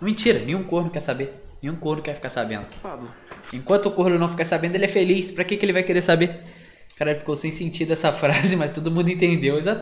Mentira, nenhum corno quer saber. Nenhum corno quer ficar sabendo. Pablo. Enquanto o corno não ficar sabendo, ele é feliz. Pra que, que ele vai querer saber? Cara, ficou sem sentido essa frase, mas todo mundo entendeu exatamente.